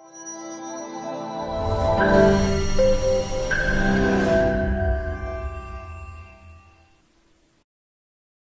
you